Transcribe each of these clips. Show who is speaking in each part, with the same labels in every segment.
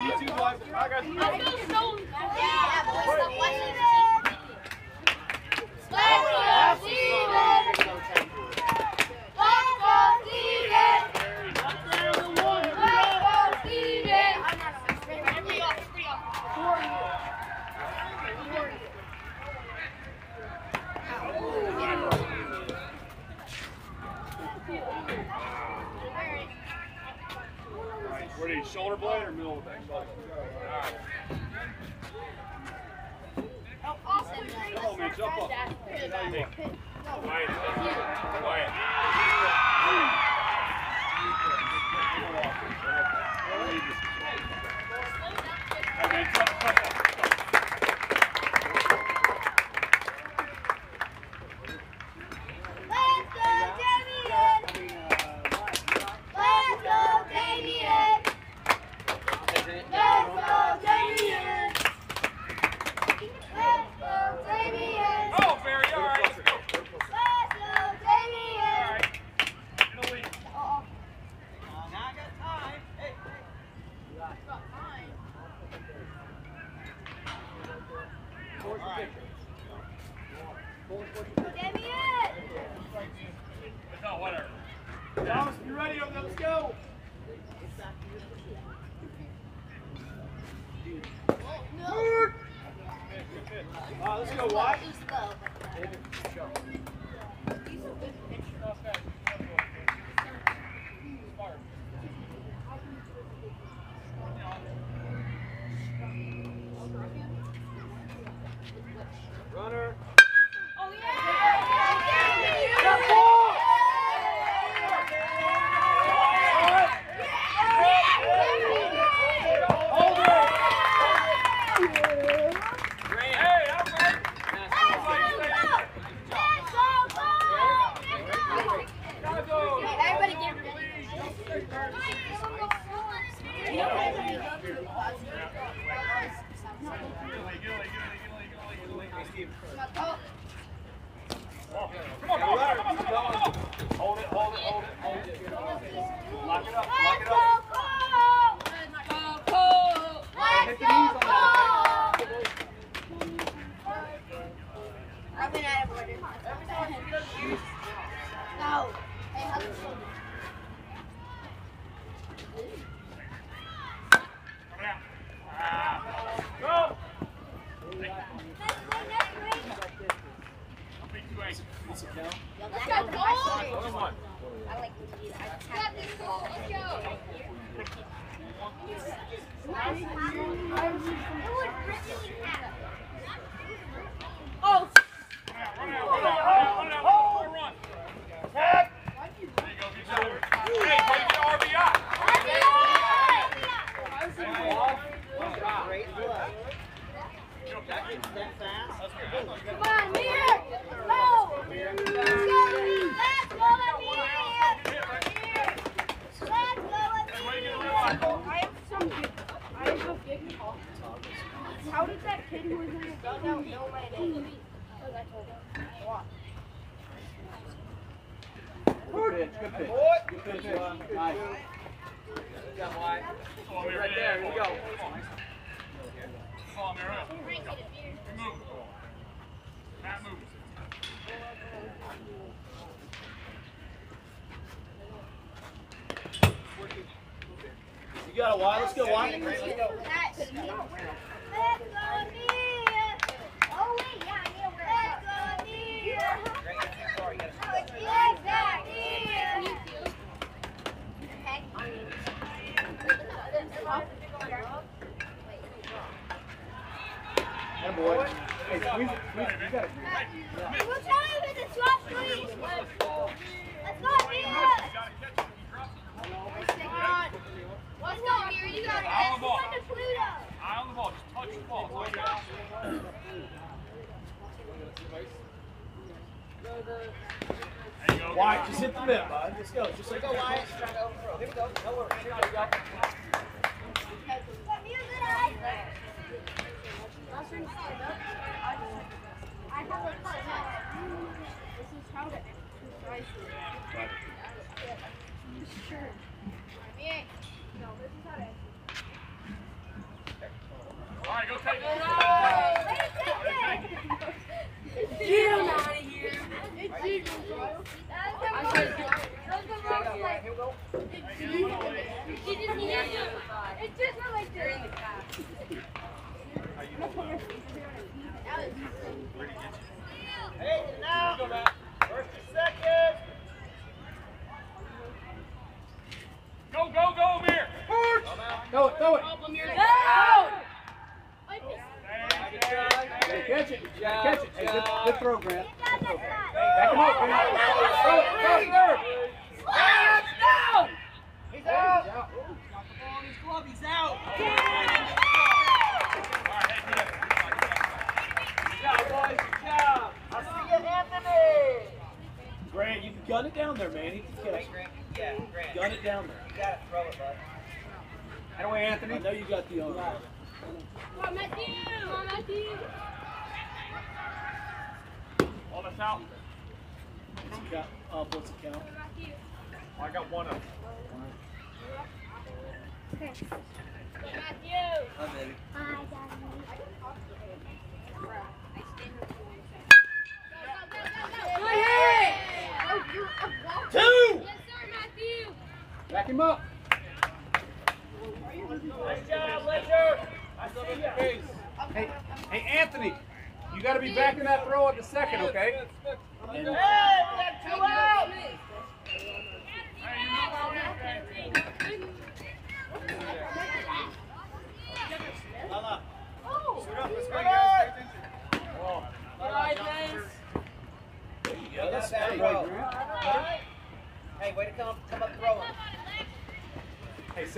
Speaker 1: I feel so shoulder blade or middle of the back shoulder? All right.
Speaker 2: Oh, awesome.
Speaker 1: Come on, man,
Speaker 3: jump. Quiet.
Speaker 1: Quiet.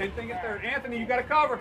Speaker 1: Same thing at third. Anthony, you got to cover.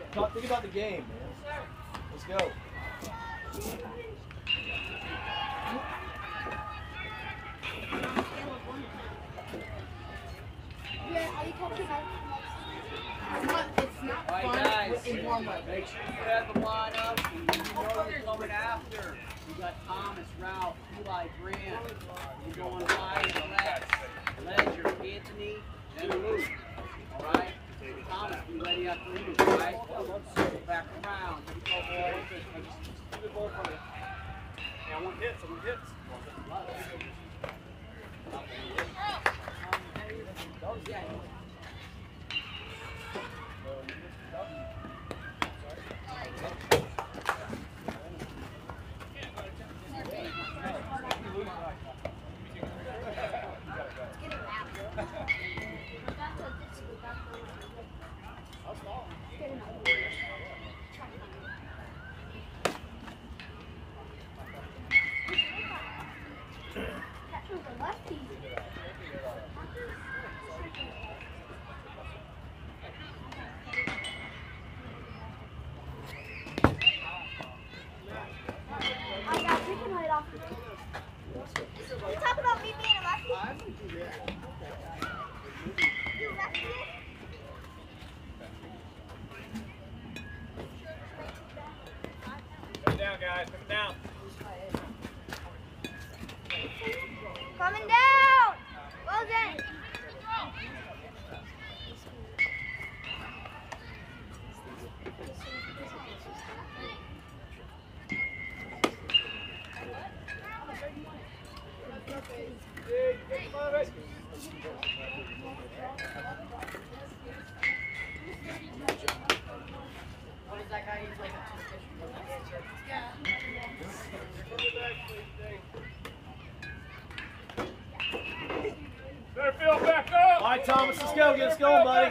Speaker 3: Talk, think about the game, man. Let's go.
Speaker 2: Yeah, are you talking about
Speaker 4: it's not, it's not
Speaker 5: All right, guys,
Speaker 4: in warm up.
Speaker 5: Make sure you have the lineup. You know you're coming after. You got Thomas, Ralph, Eli, Grant. You're going wide, Lex, Ledger, Anthony, and Luke. All right? Thomas, we ready at three, right? Circle go.
Speaker 6: Get us going, buddy.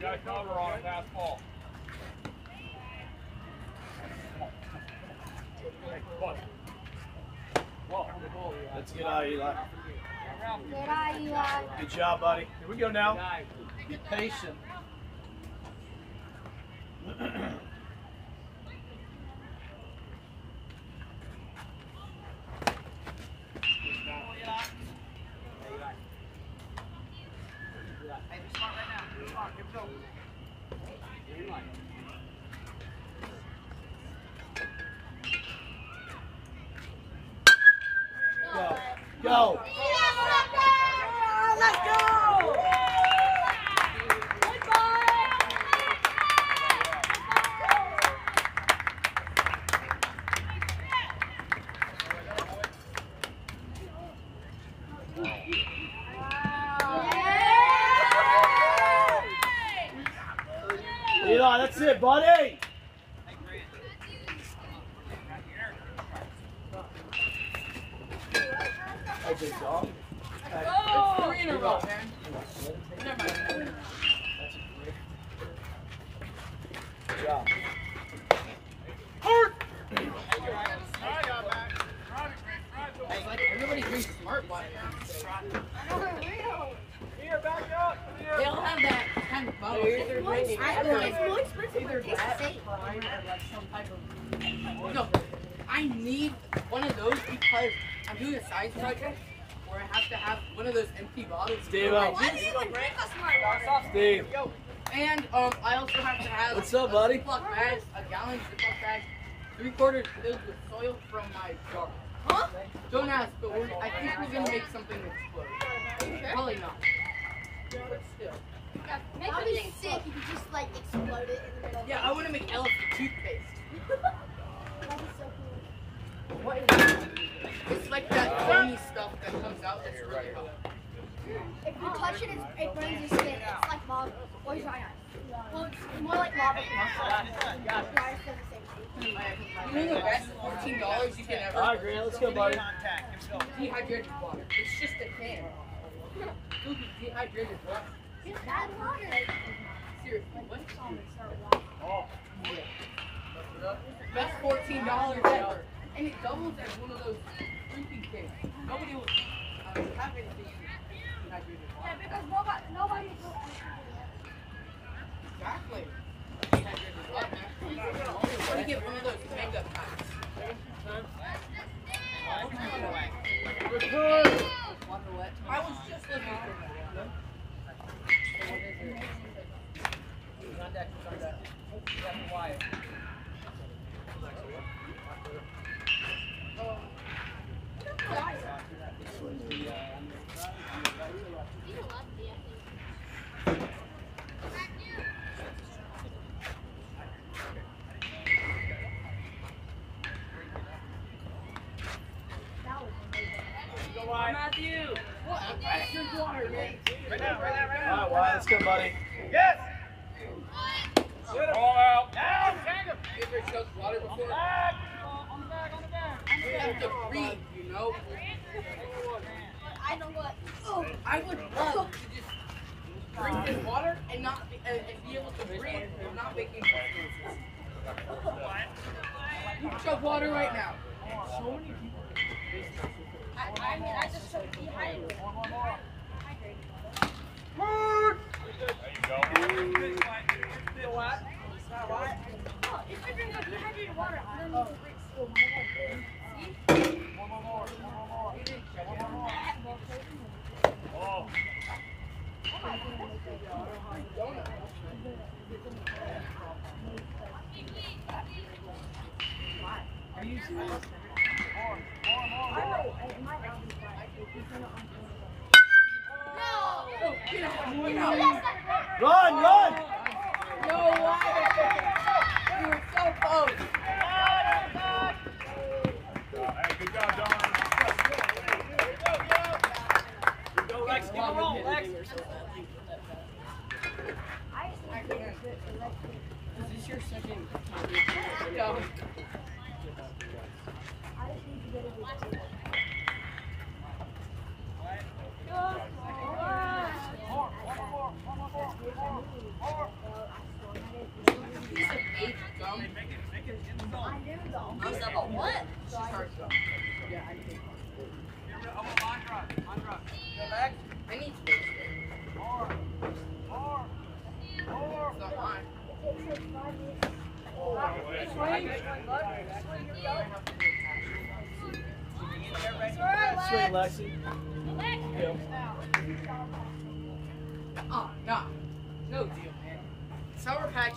Speaker 5: Got
Speaker 7: cover on.
Speaker 6: Let's get out, Eli.
Speaker 3: Good
Speaker 6: job, buddy. Here we go now. Be patient.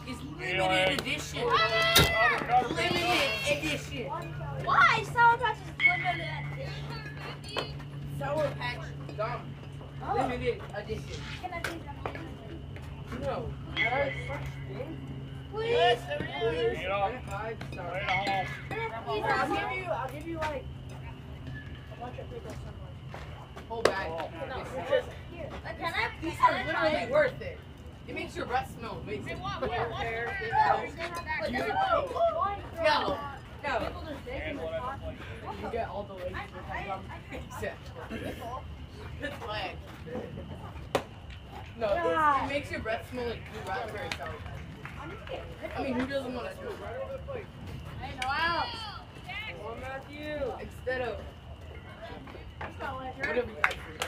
Speaker 8: It's
Speaker 4: limited edition. Limited edition.
Speaker 2: Why? Sour Patch is limited edition.
Speaker 4: Sour Patch gum. Oh. Limited edition.
Speaker 2: Can I do that?
Speaker 4: No. Yes.
Speaker 2: Please.
Speaker 7: Yes,
Speaker 2: please. Get I'll give you, I'll give you like a bunch of people somewhere.
Speaker 4: Whole
Speaker 2: No,
Speaker 4: it's
Speaker 2: just. Can I?
Speaker 4: These are literally worth it. It makes your breath smell amazing.
Speaker 2: No.
Speaker 4: No. You get all the legs um, It's leg. No, it makes your breath smell like blue raspberry sour. I mean, who doesn't want to
Speaker 1: do it?
Speaker 7: Hey,
Speaker 2: no out. Come on, Matthew. Instead of whatever
Speaker 1: you guys do.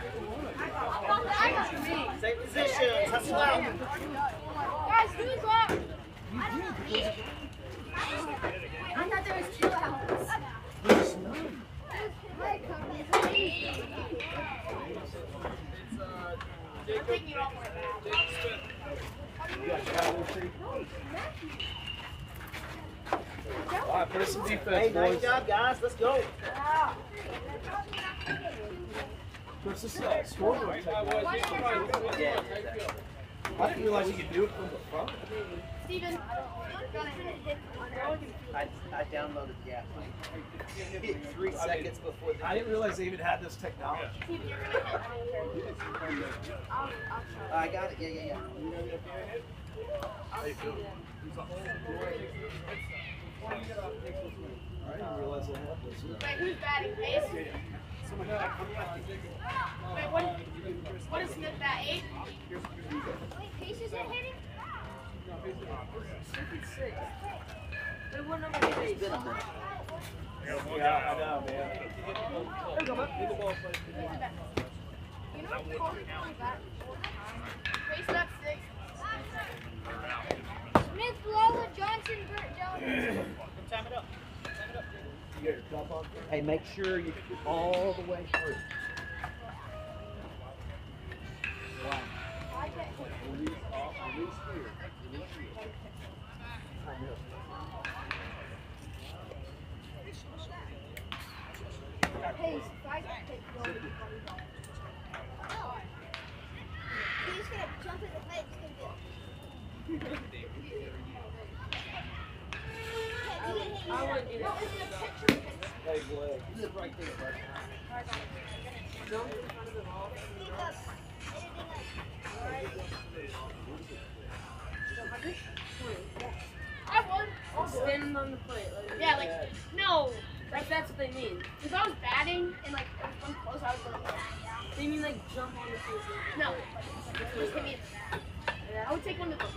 Speaker 1: positions.
Speaker 2: Guys, who's? I don't know. I thought there was two outs.
Speaker 3: There's none. Jacob, You got All right, put some defense,
Speaker 6: hey,
Speaker 3: boys.
Speaker 6: Nice job, guys. Let's go.
Speaker 3: What's this uh, scoreboard technology?
Speaker 6: Yeah.
Speaker 3: I didn't realize you could do it from the front.
Speaker 1: Steven,
Speaker 6: I, I downloaded the app like three seconds before the.
Speaker 3: I didn't realize they even had this technology.
Speaker 6: I got it. Yeah, yeah, yeah.
Speaker 3: How you feeling? I didn't realize they had this.
Speaker 1: Wait, who's batting? Ace? Wait, what, what is Smith bat? Eight? Wait, Pace isn't hitting?
Speaker 5: Wait, what number is
Speaker 6: minute.
Speaker 3: Yeah, I know, man.
Speaker 1: You know what? Call me calling back. Pace bat six. Smith, Lola, Johnson, Burt Jones.
Speaker 6: Hey, make sure you get all the way through.
Speaker 1: I get
Speaker 3: Release off, release here. Release here. I know.
Speaker 1: Pace, five, take Lola. He's gonna jump in the plate. It's gonna be.
Speaker 5: I wouldn't do
Speaker 1: No,
Speaker 5: that.
Speaker 1: it's a picture pitch.
Speaker 3: Hey, Blake.
Speaker 6: You live right there, bud.
Speaker 5: Jump in front of the ball.
Speaker 1: Think of anything I won.
Speaker 5: Stand on the plate. Like,
Speaker 1: Yeah, like no.
Speaker 5: like that's what they mean.
Speaker 1: If I was batting and like it was one close, I was gonna.
Speaker 5: They mean like jump on the field.
Speaker 1: No. Just hit me in the back. I would take one to the.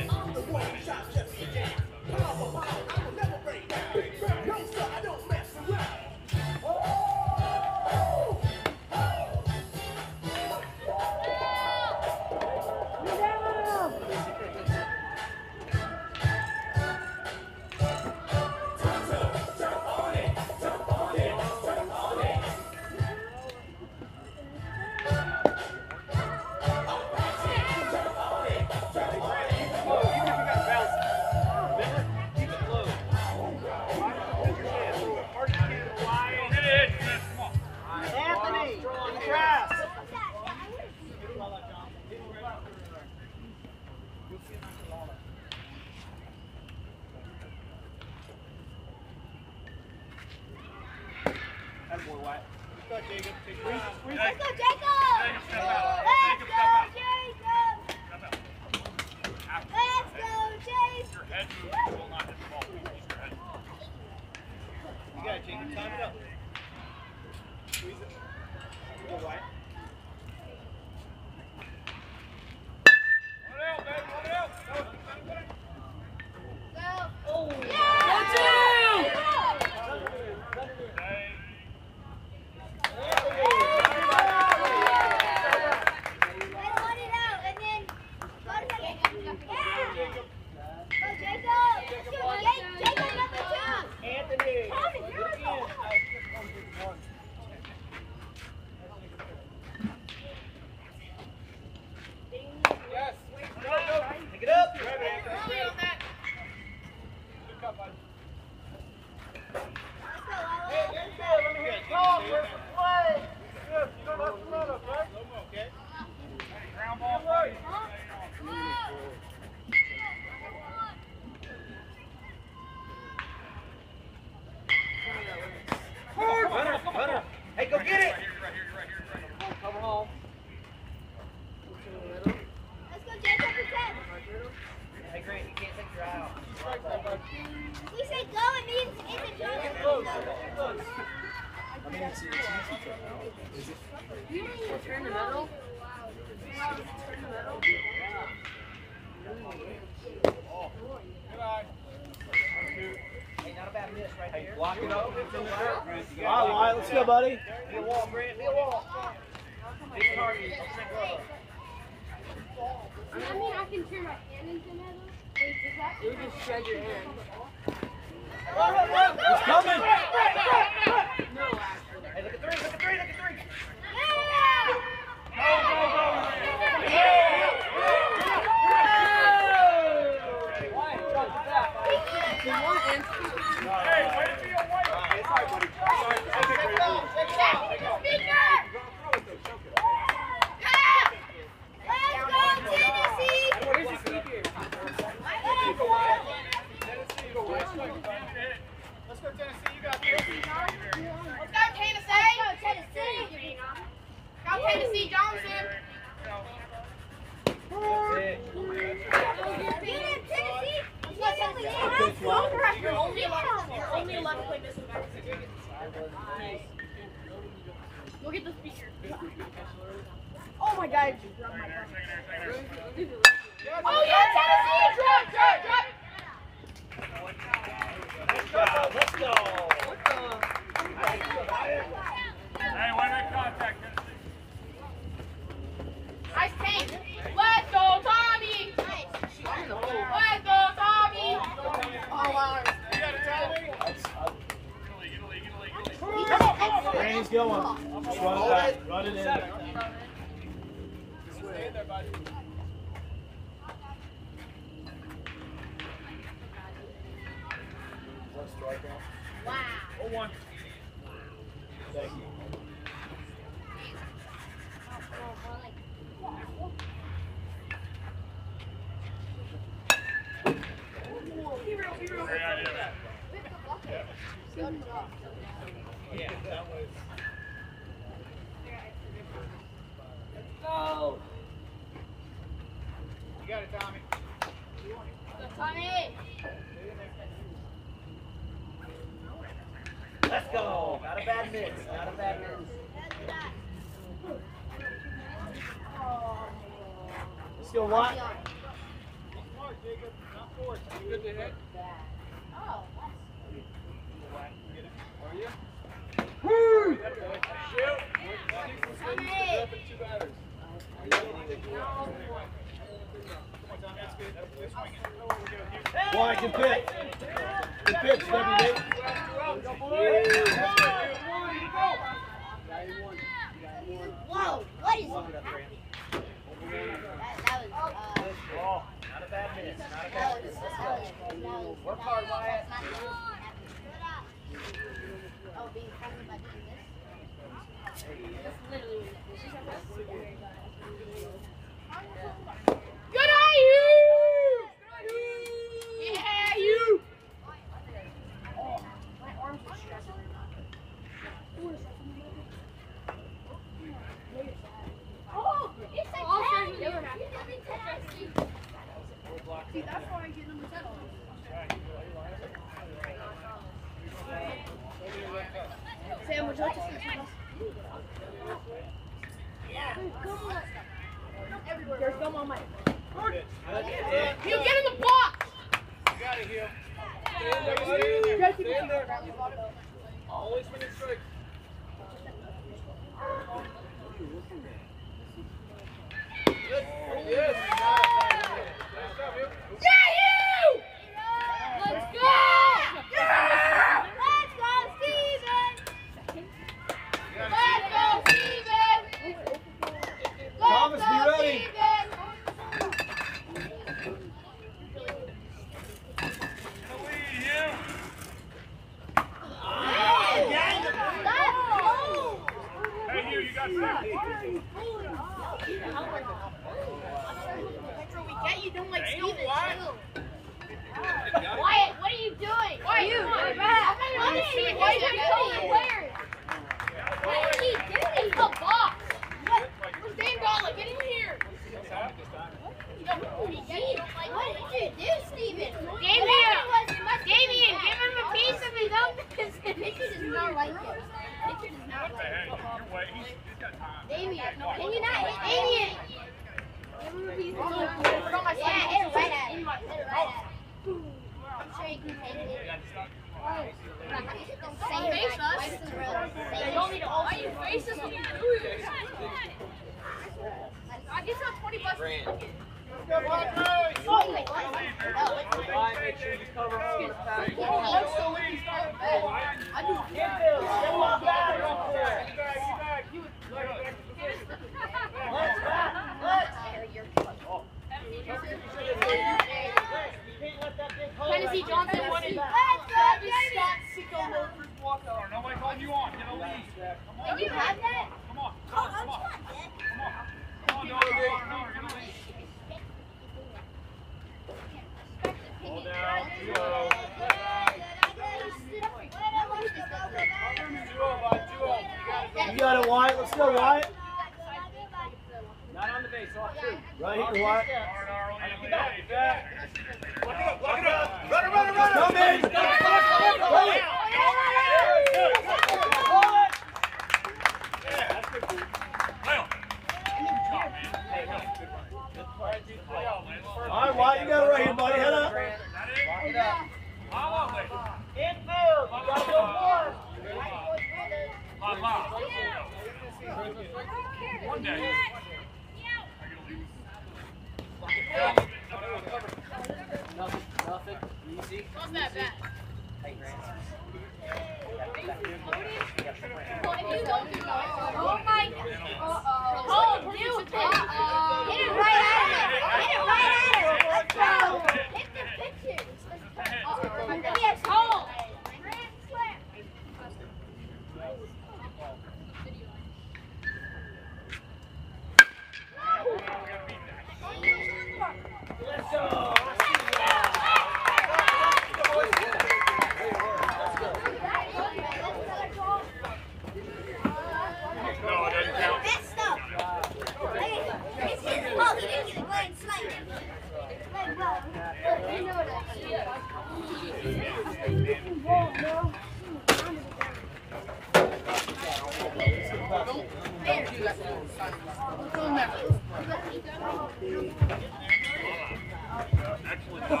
Speaker 4: Smith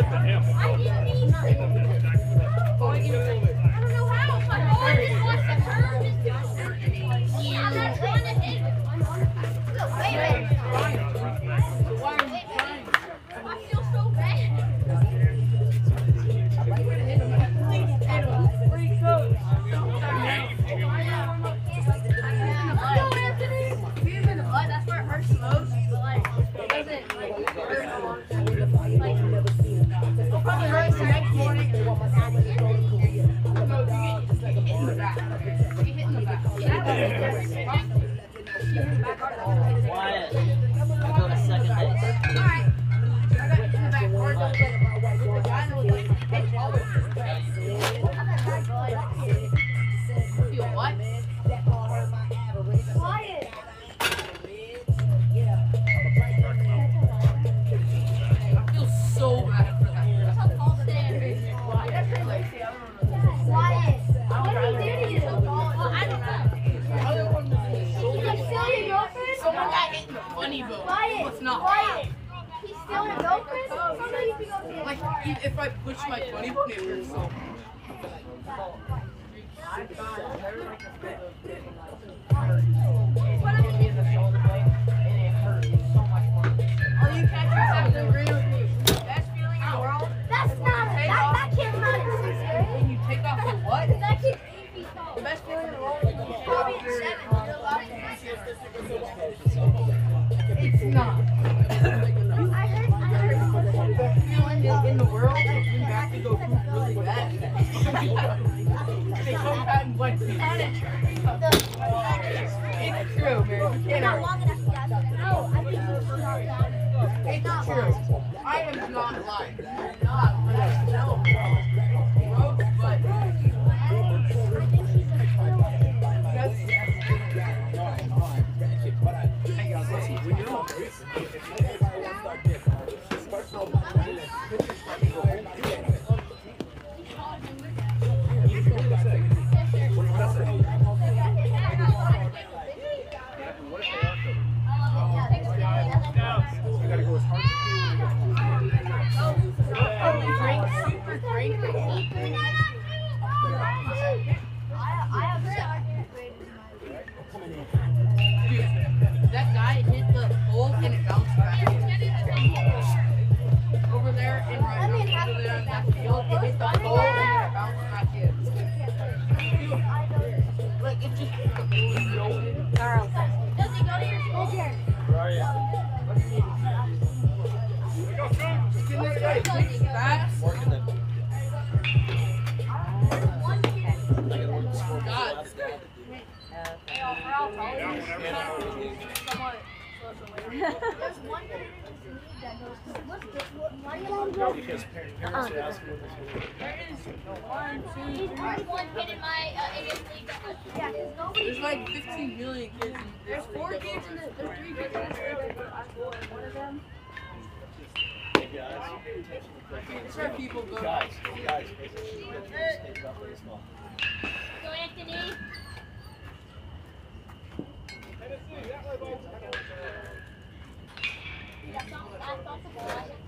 Speaker 4: and him.
Speaker 1: There's
Speaker 4: like 15 million kids. in-
Speaker 1: There's four kids in the there's three kids in this league. One of them.
Speaker 2: Hey guys.
Speaker 4: That's where people go.
Speaker 2: Guys, guys, pay attention to this. Think about baseball.
Speaker 1: Go Anthony. That's not that's not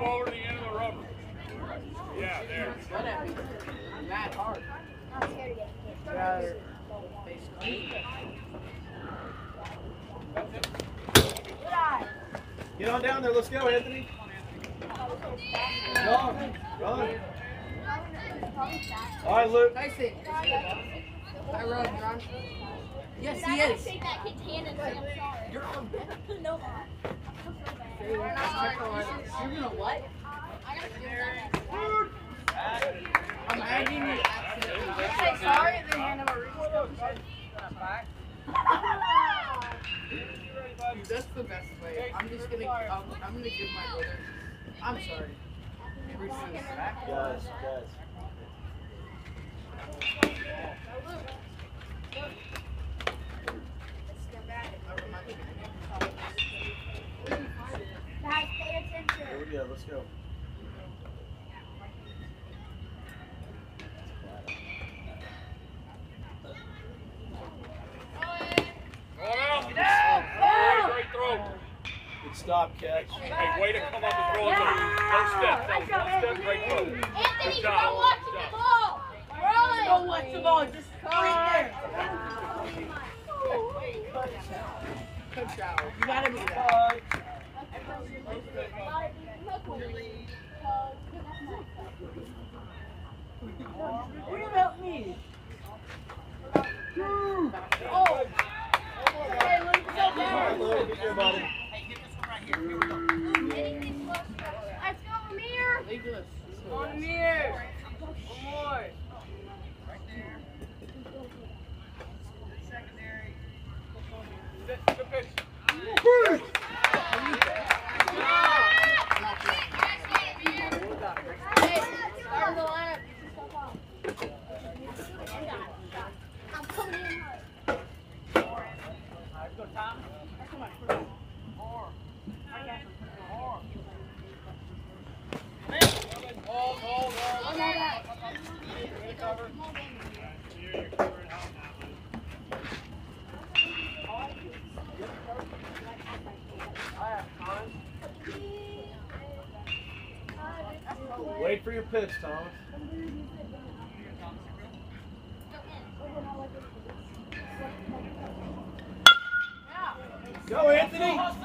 Speaker 7: Move over to the end of the rubber. Yeah, there.
Speaker 4: What at me? Mad hard.
Speaker 1: I'm scared to get.
Speaker 4: Yeah. Face clean.
Speaker 1: Good eye.
Speaker 2: Get on down there. Let's go, Anthony. Run. Run. All right, Luke.
Speaker 4: Tyson. I run, you're on. Yes,
Speaker 1: I
Speaker 4: he
Speaker 1: gotta
Speaker 4: is.
Speaker 1: shake that kid's hand and say I'm sorry.
Speaker 4: You're on.
Speaker 1: no.
Speaker 4: You're gonna what?
Speaker 1: I gotta feel that.
Speaker 4: I'm adding you accidentally.
Speaker 1: Say sorry and then hand him a
Speaker 4: Dude, that's the best way. I'm just gonna, I'm, I'm gonna give my brother. I'm sorry. Every single back.
Speaker 2: Guys, guys.
Speaker 1: Guys, pay attention.
Speaker 2: Here go. Let's go.
Speaker 7: Go out. Great, great throw.
Speaker 2: Good stop, catch.
Speaker 7: Hey, way to come up and throw it. First step. That step, great throw.
Speaker 1: Anthony,
Speaker 7: Good
Speaker 1: go
Speaker 7: job.
Speaker 1: watch
Speaker 7: Good
Speaker 1: the
Speaker 7: job.
Speaker 1: ball. Run.
Speaker 4: Go watch the ball. Just right there. You gotta be that. What about me?
Speaker 1: Oh. Hey, Luke, go
Speaker 2: All right,
Speaker 1: down.
Speaker 2: Luke. Get your buddy.
Speaker 1: Let's go, Amir.
Speaker 4: They just.
Speaker 1: On
Speaker 7: pitch.
Speaker 1: Hey, start the lineup. Get yourself out. I'm coming in hard.
Speaker 7: Hold, hold, hold.
Speaker 1: I'll know that.
Speaker 2: Wait for your pitch, Thomas. Go, Anthony.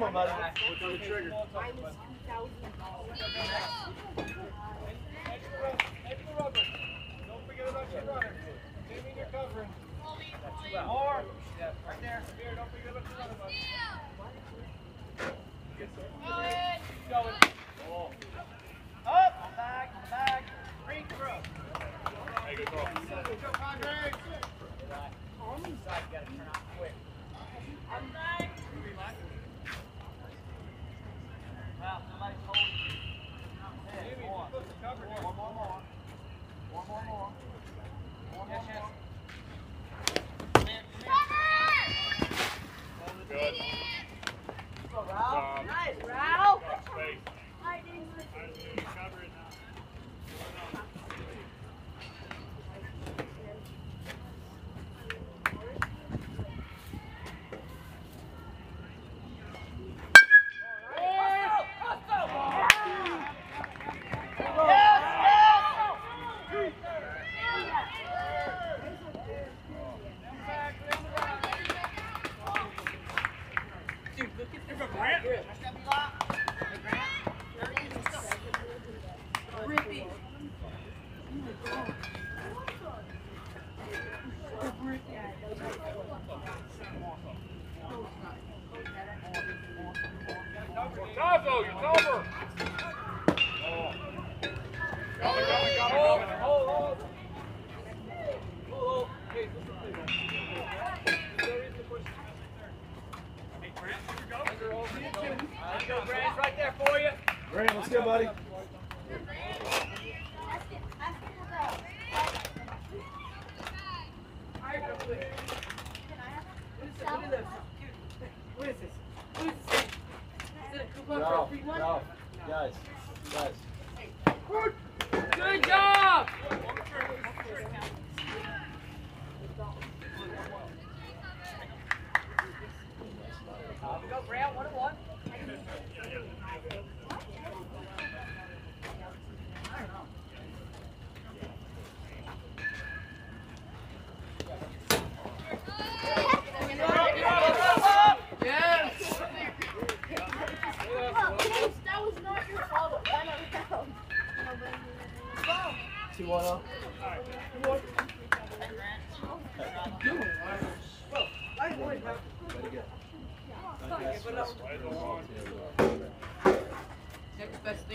Speaker 1: Come on, buddy.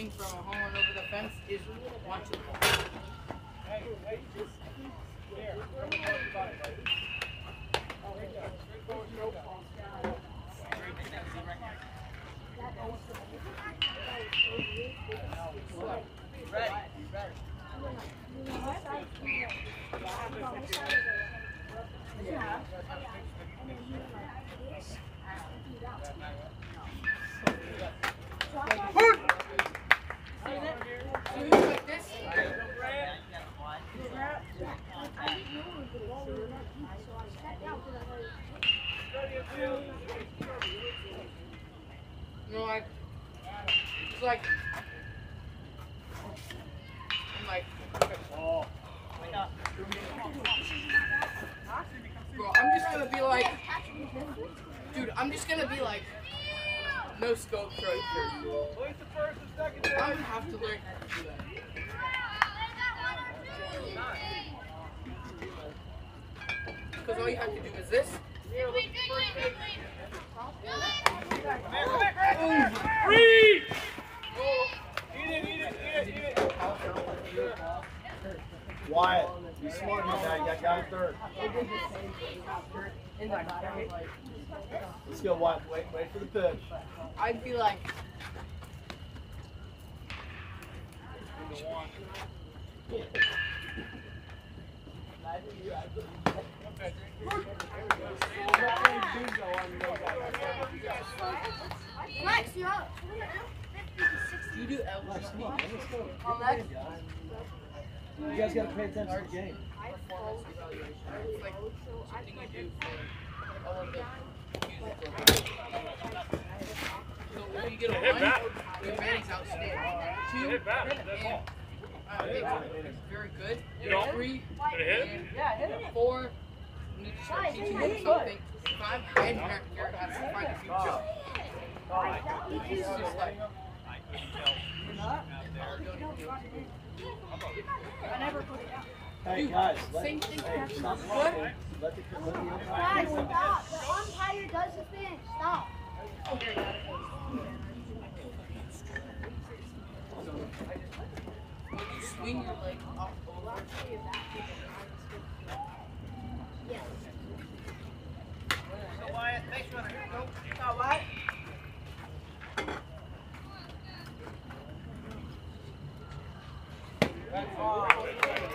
Speaker 7: coming
Speaker 4: from. like
Speaker 1: up. Wait, wait for the pitch.
Speaker 4: I'd be like.
Speaker 2: Max, you're up.
Speaker 4: You do L.
Speaker 1: Max, come on, let's go. Alex. You guys gotta pay attention to the game.
Speaker 4: I like,
Speaker 7: Hit back.
Speaker 4: Hit back. Two.
Speaker 7: Hit back.
Speaker 4: That's all. Very good.
Speaker 7: You
Speaker 4: three. Gonna?
Speaker 1: Yeah, hit.
Speaker 4: Four. You need to start teaching him something. Five. And you're going to have to find a future. This is just like.
Speaker 2: I never put it out.
Speaker 1: Hey guys, let, the,
Speaker 2: guys, stop. The umpire does the thing. Stop.
Speaker 4: Swing your leg off Olaf.
Speaker 2: Yes.
Speaker 5: So runner. Go.
Speaker 2: Now
Speaker 9: Wyatt. That's all.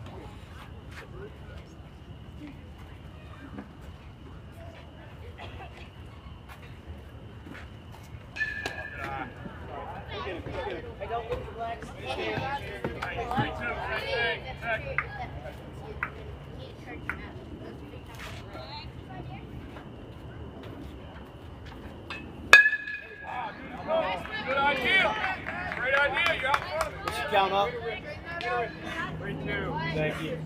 Speaker 1: count up.
Speaker 7: Three, two.
Speaker 1: Thank you.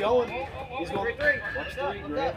Speaker 1: going. He's going. Watch three, Grant.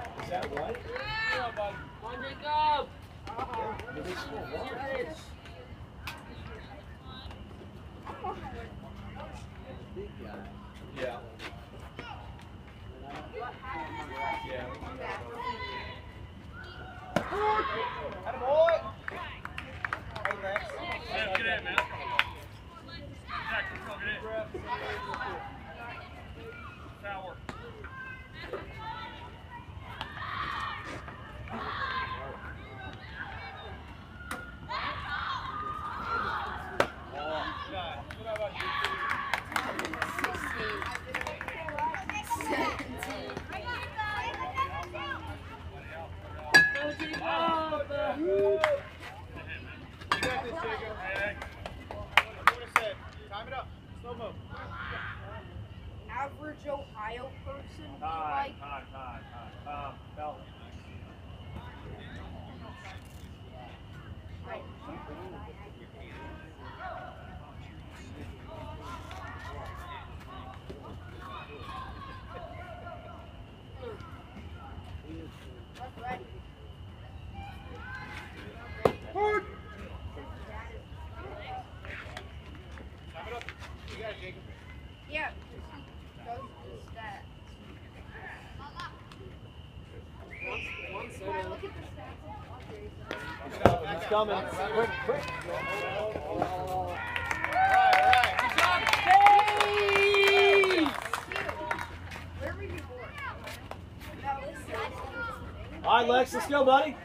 Speaker 1: that one? coming. Quick, quick. All right, all right. All right, Lex, let's go,
Speaker 4: buddy.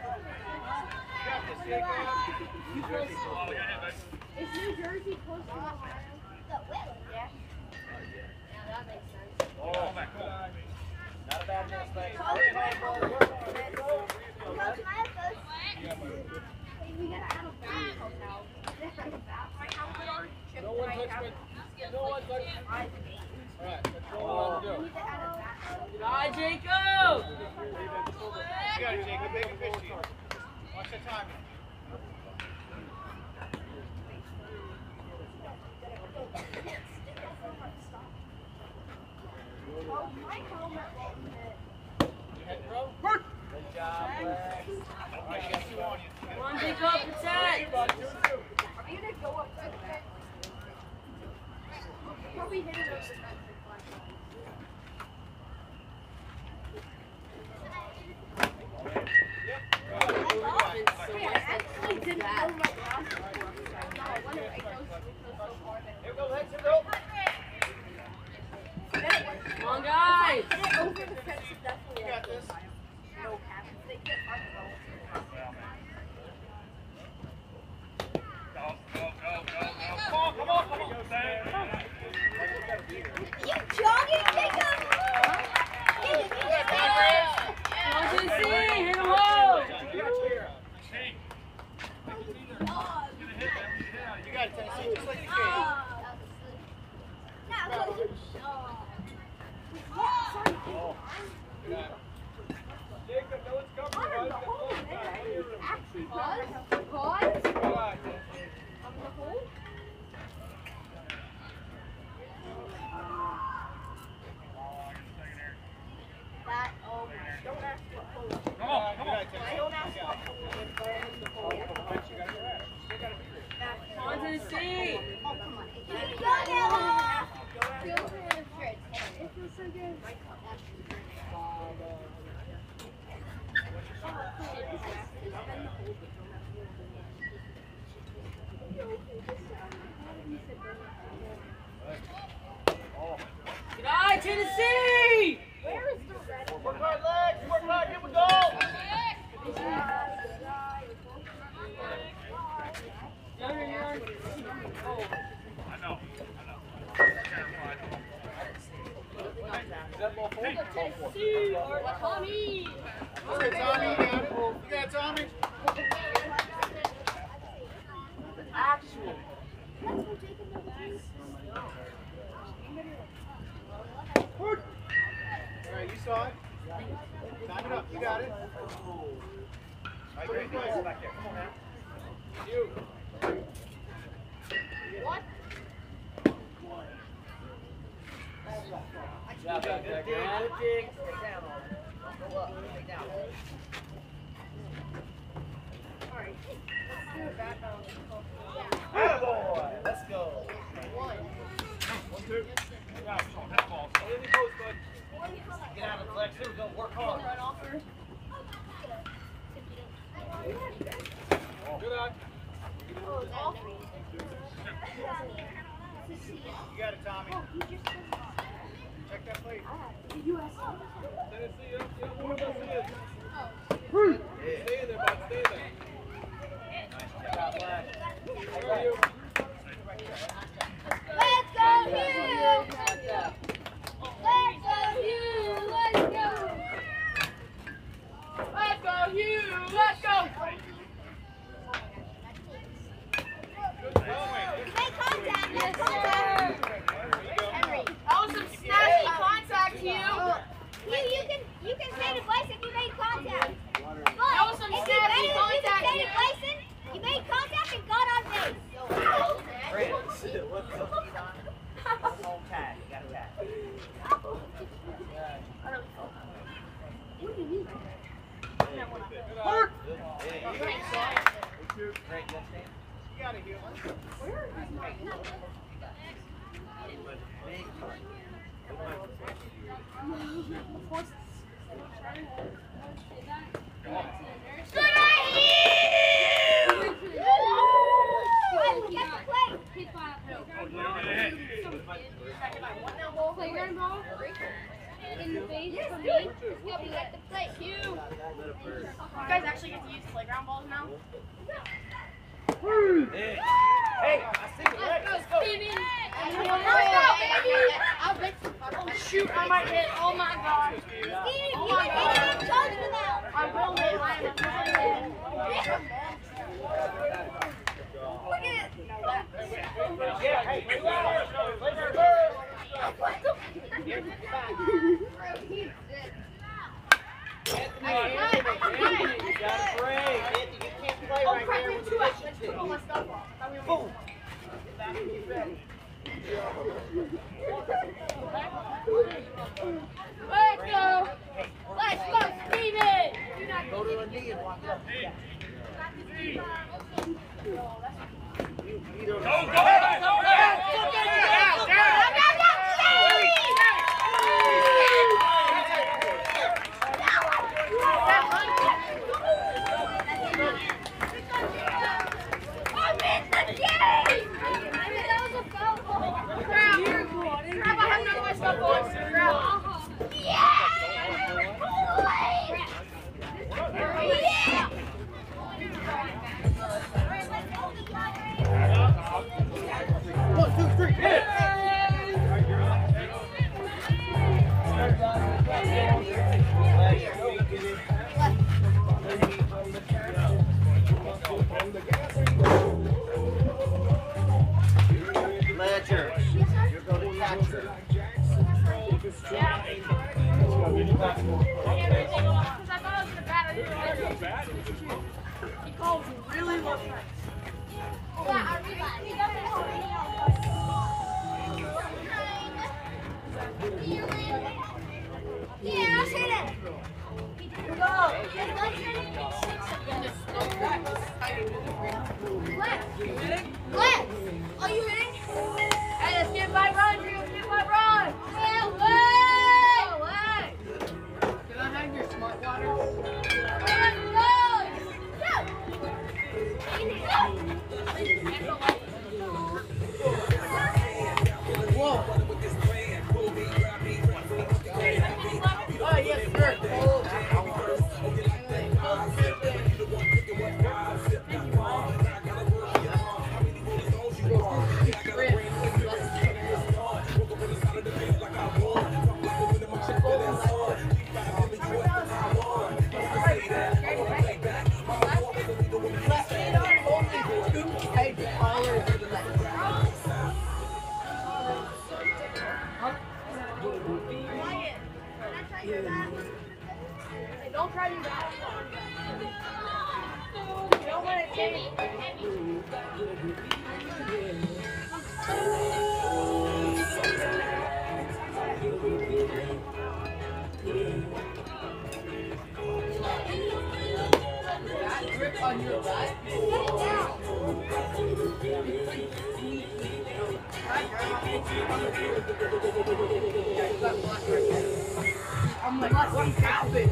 Speaker 4: Like, what happened?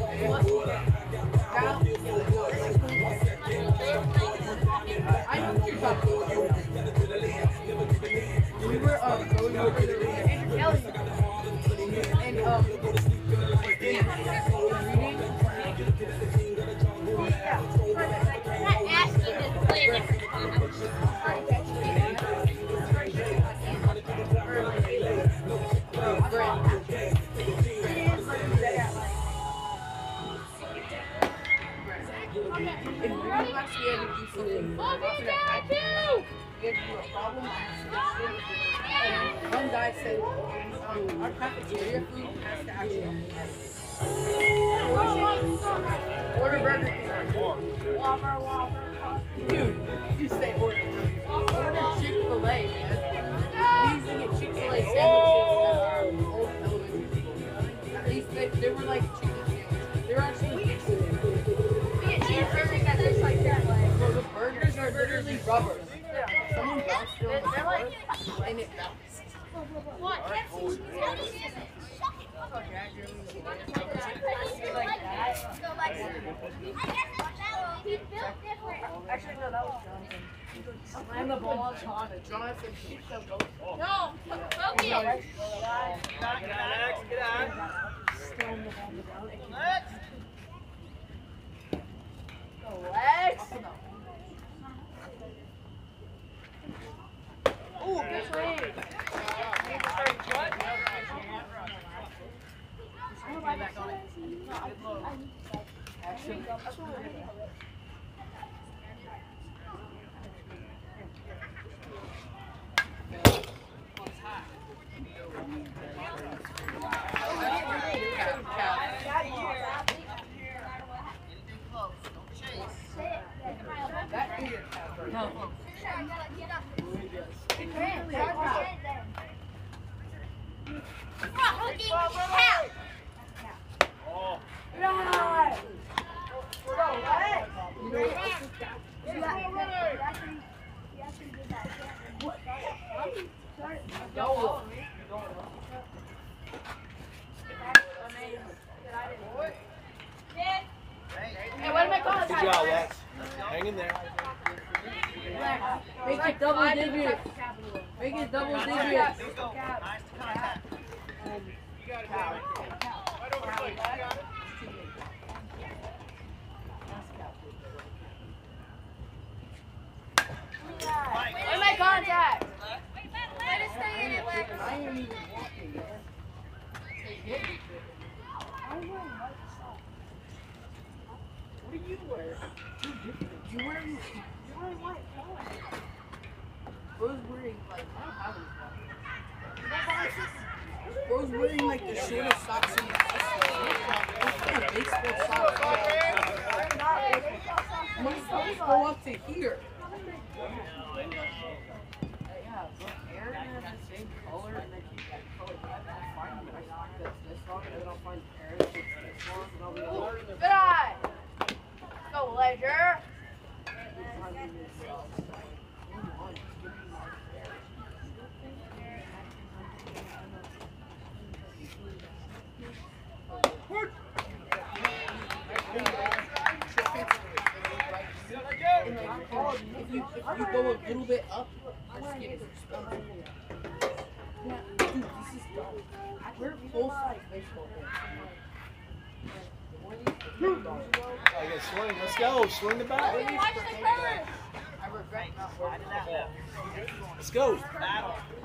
Speaker 4: What do you wear? You're wearing you wearing white pants. Bro's wearing like I don't have any socks. Bro's wearing like the shortest socks in the system. Like baseball socks. My socks go up to here. Yeah, but Aaron has the same color and then keep that color. I find my sock that's this long and then I'll find Aaron that's this long and I'll be like,
Speaker 5: Good eye. Ledger.
Speaker 4: If you, if go a little bit up, our skin. Dude, this is dumb. We're full size baseball
Speaker 6: I got swing. Let's go. Swing the bat.
Speaker 5: Watch the curve.
Speaker 4: I regret not working that ball.
Speaker 6: Let's go.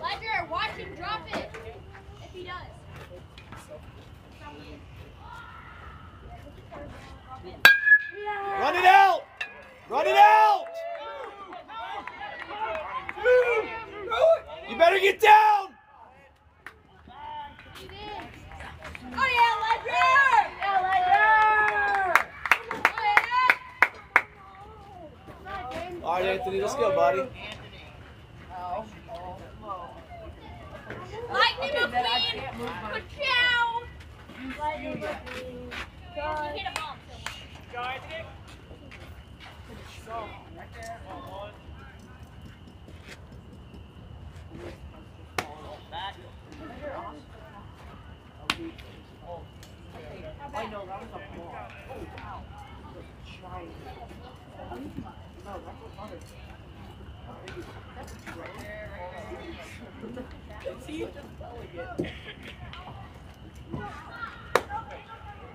Speaker 5: Ledger, watch him drop it. If he does.
Speaker 6: Run it out. Run it out. You better get down.
Speaker 5: Oh yeah, Ledger! Yeah, Ledger! Oh
Speaker 6: All right, Anthony. Let's go, buddy.
Speaker 4: Oh!
Speaker 5: Lightning McQueen! Ka-chow! Lightning.
Speaker 4: I know, that was a ball. Oh, wow. Giant. No, that's a butter. That's a giant. See, it just fell again.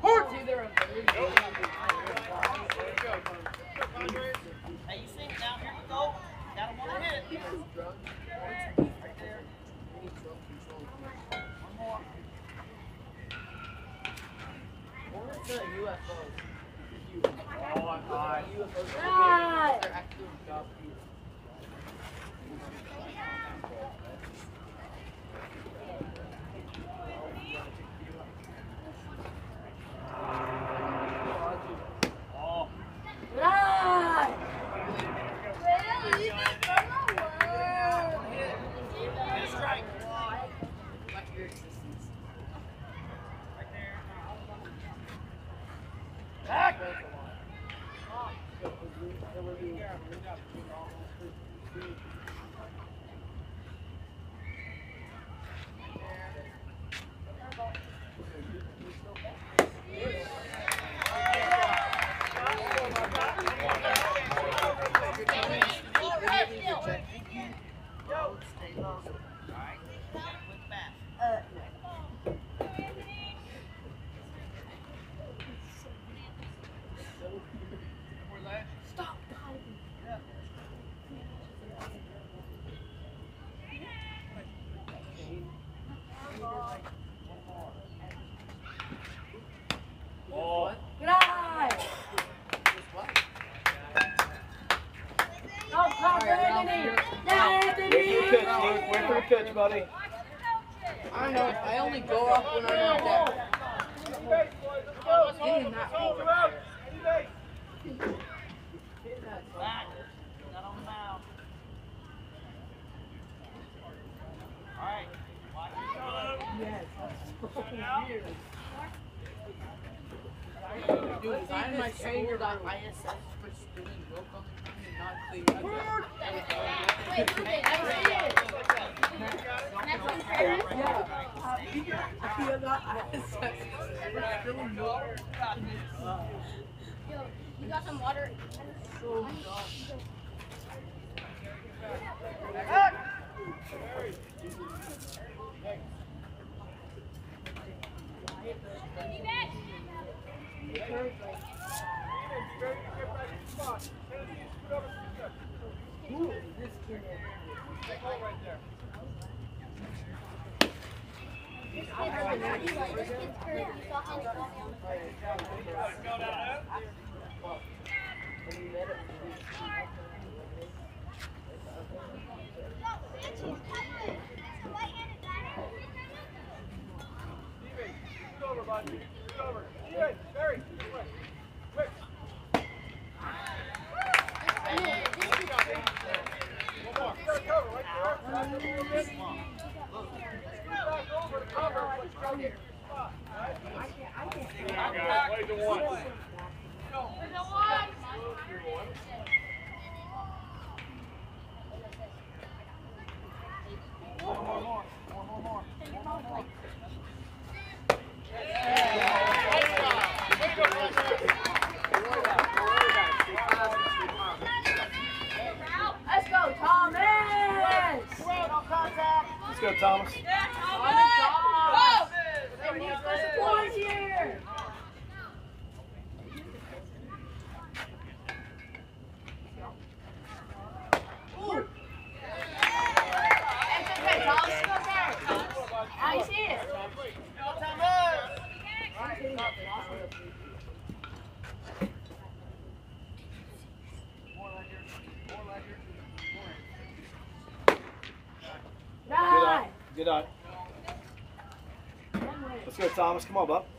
Speaker 4: It's either a very
Speaker 1: Hey, you see? Now here we go. Got him on the hit.
Speaker 4: drug, or it's beef right there. We need drug control. One more. Or it's a UFO. Oh my god. UFOs.
Speaker 5: God.
Speaker 4: They're actually job here.
Speaker 5: Right! Well, you can from the world.
Speaker 4: Like your existence.
Speaker 6: Back.
Speaker 4: What?
Speaker 5: Good eye!
Speaker 4: Just what?
Speaker 5: Oh, God, Anthony! Yeah,
Speaker 6: Wait for the pitch,
Speaker 5: Anthony!
Speaker 6: Luke. Wait
Speaker 3: Let's go, Thomas.
Speaker 2: Come on, bub.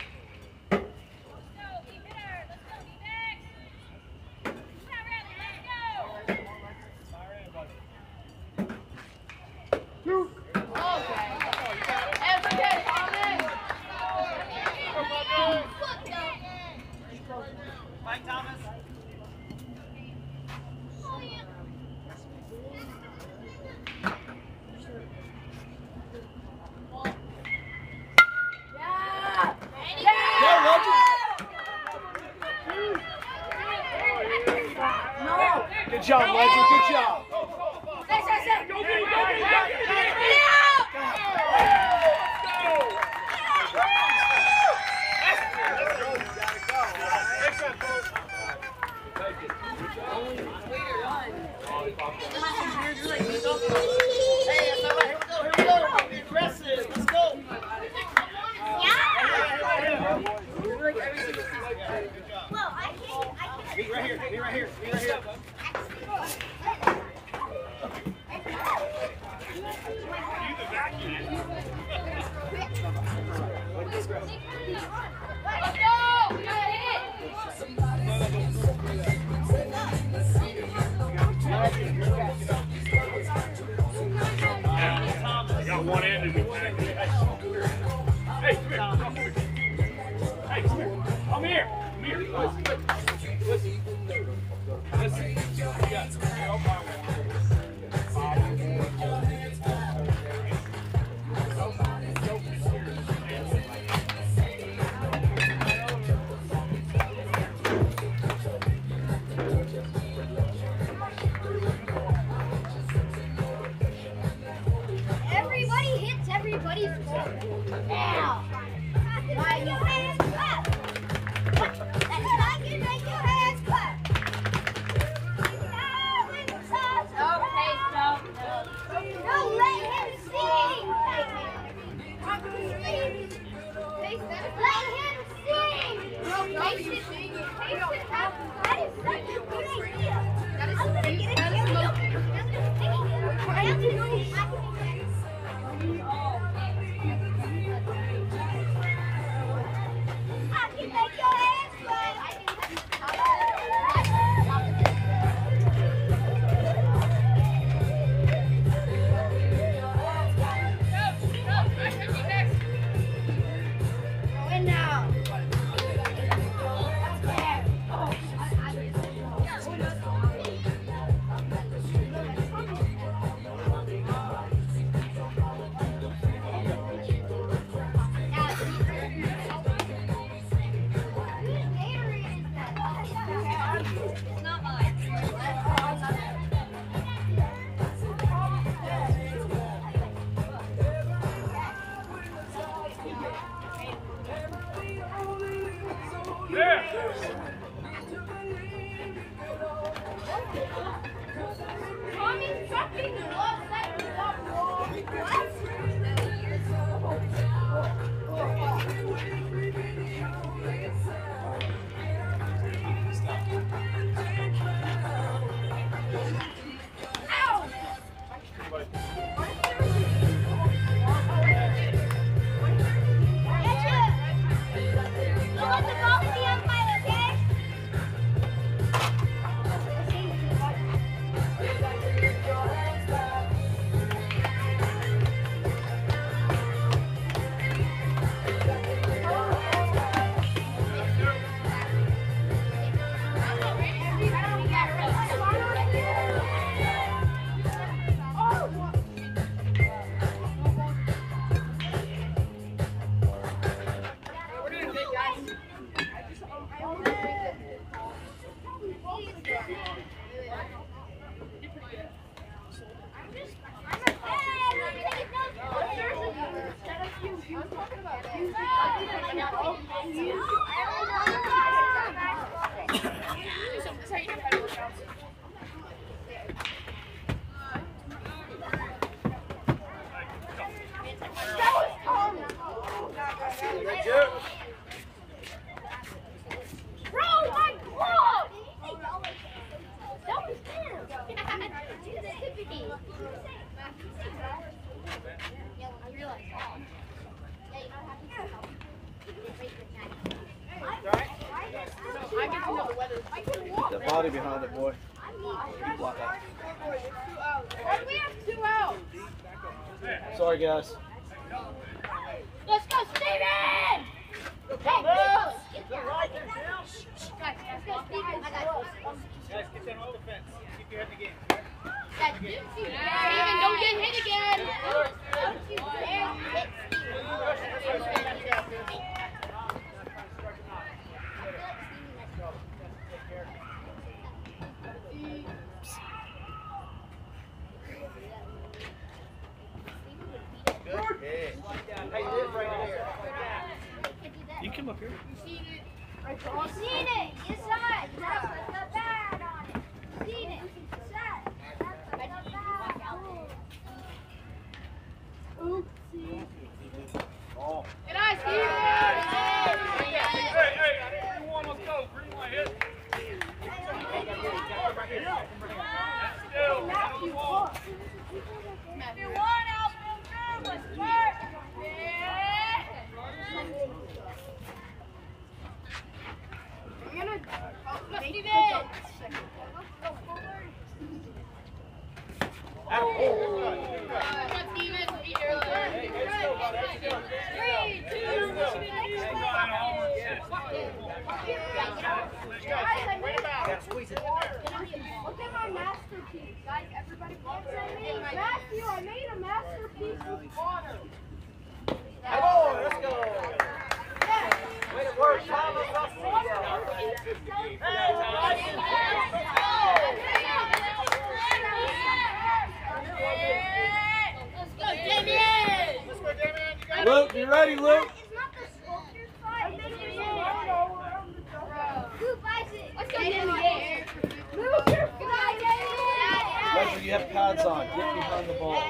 Speaker 10: You
Speaker 11: have
Speaker 3: pads on. Get behind the ball.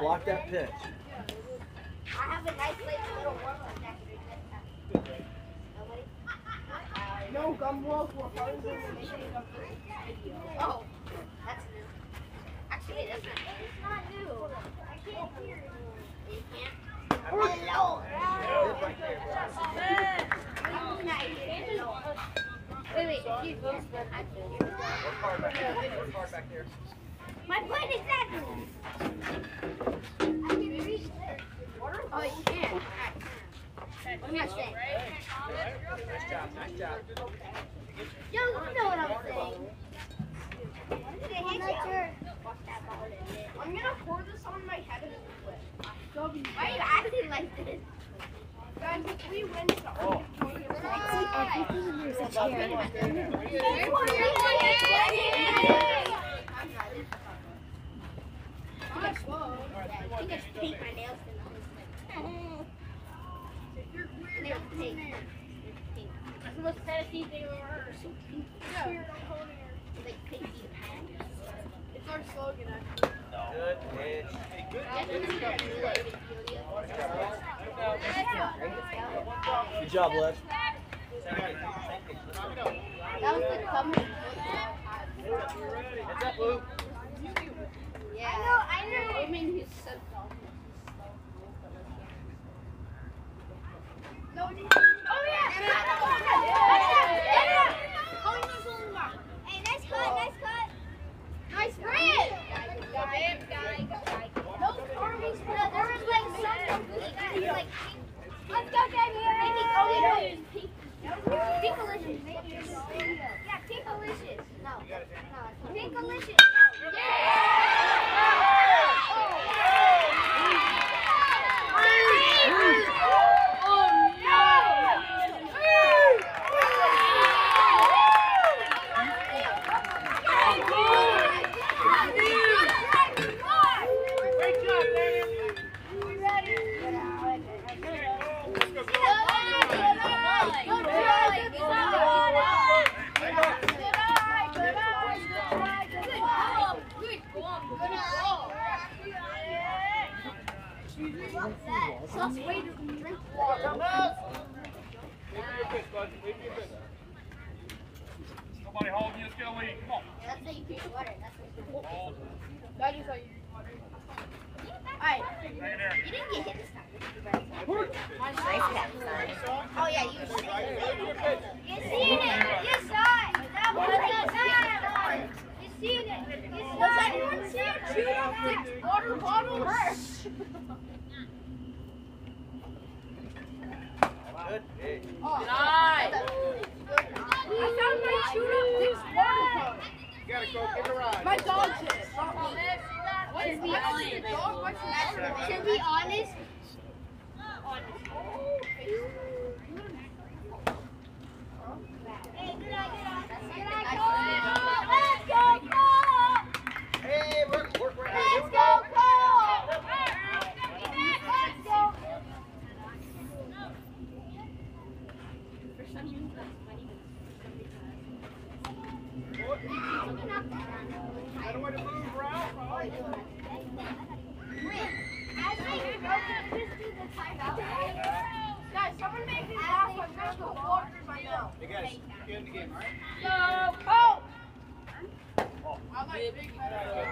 Speaker 3: Block that pitch.
Speaker 2: I have a nice little warm-up next week. Nobody?
Speaker 1: No gum walls were harder than the making of.
Speaker 2: Oh, that's new. Actually, that's not new. It's not new. I can't hear it. You can't? Hello. Wait, wait, if you go spin, I can hear it.
Speaker 6: Work hard back there.
Speaker 2: My point exactly. I can reach there. Oh, you can. What am I saying?
Speaker 6: Nice job, nice job.
Speaker 2: Yo, you know what I'm saying. I'm not sure.
Speaker 1: I'm gonna pour this on my head and flip.
Speaker 2: Why are you acting like this?
Speaker 1: Guys, if we win, it's the only point of
Speaker 2: I just paint my nails tonight. Nail paint. That's the most Tennessee thing I've ever heard. Like, take you.
Speaker 1: It's our slogan, actually.
Speaker 3: Good pitch.
Speaker 6: Good job, Les.
Speaker 2: That was the coming.
Speaker 3: Heads up, Luke.
Speaker 2: Yeah. I know, I know. I mean, he's so No, oh yeah! Nice cut, nice cut. Nice red. Those armies, there like some like, let's go, Jamie. Maybe, oh pink. Pinkalicious. Yeah, Pinkalicious. No, no, Pinkalicious. Sus, wait, drink water.
Speaker 7: Nobody holding you.
Speaker 2: That's how you drink water. That's what
Speaker 7: Hold.
Speaker 1: That is how you drink water.
Speaker 2: Alright, you didn't get hit this time. Oh yeah, you. You seen it. You. That was. You seen it. You water bottle?
Speaker 3: Good pitch.
Speaker 1: Nice. I found my chewed up Dick's water bottle.
Speaker 12: You gotta go get a ride.
Speaker 1: My dog did it, not me.
Speaker 2: To be honest, honest, Let's go, Cole!
Speaker 12: Hey, work, work right here.
Speaker 2: Let's go, Cole! Let's go.
Speaker 12: Got a way to move, Ralph. I like it.
Speaker 1: Guys, someone make me laugh. I'm gonna put water in my mouth.
Speaker 12: Hey, guys, get in the game, all right?
Speaker 1: Go, Cole! I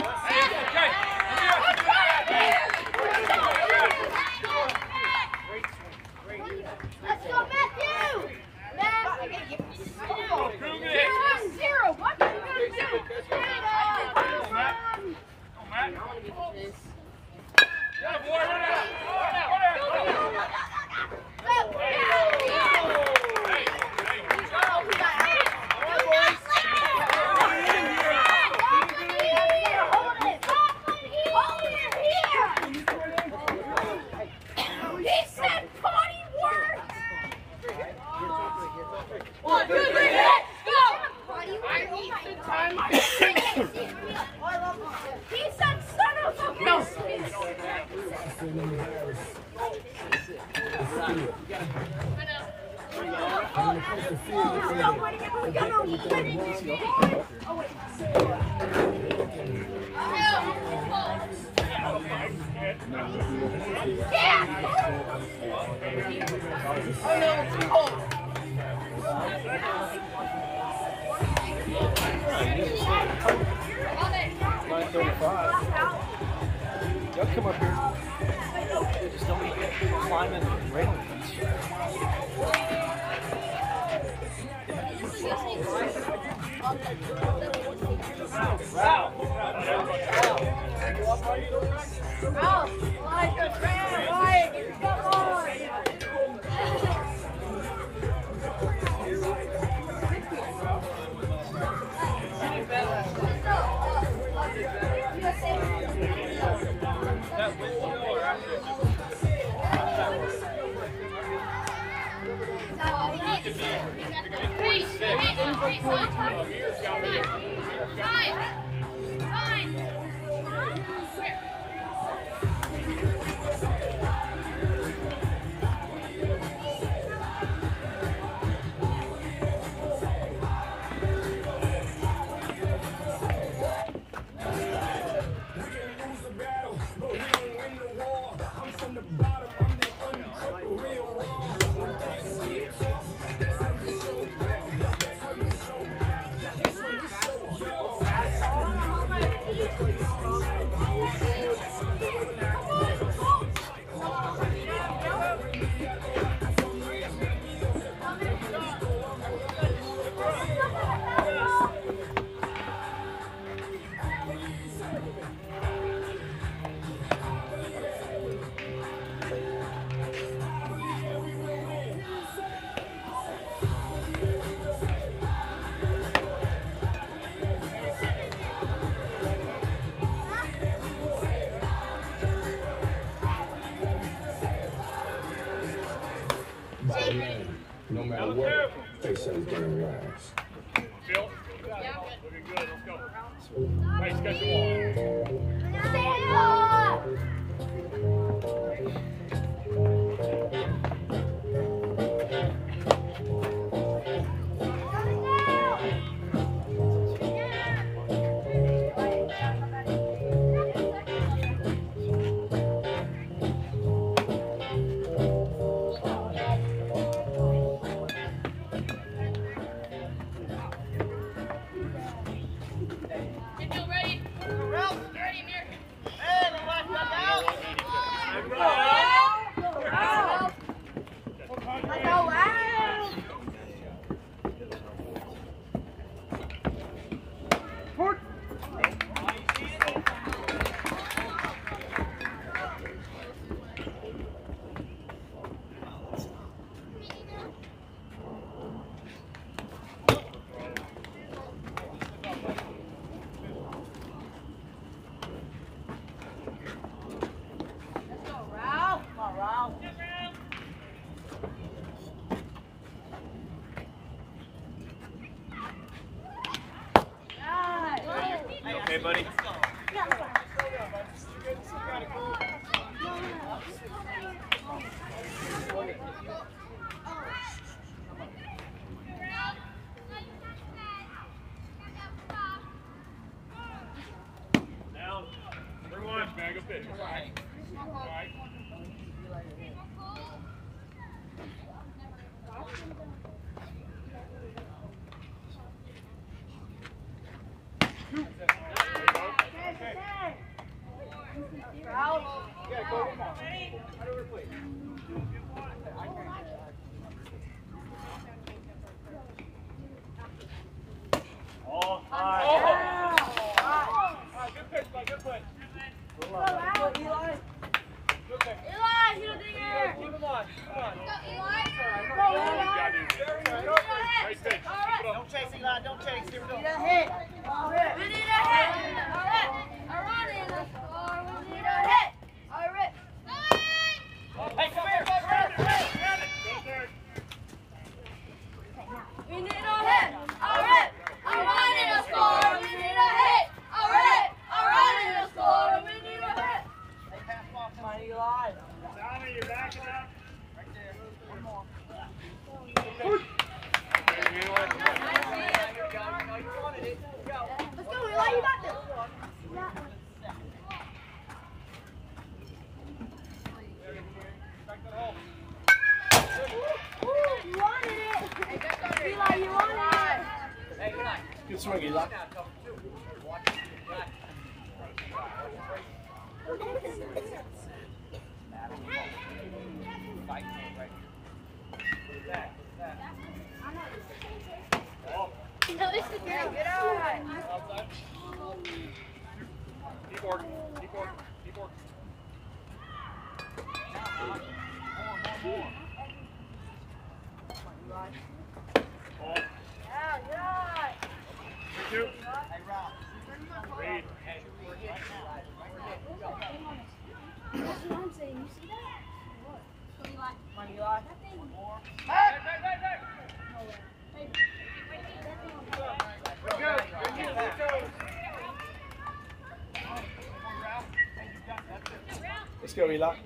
Speaker 2: Let's go,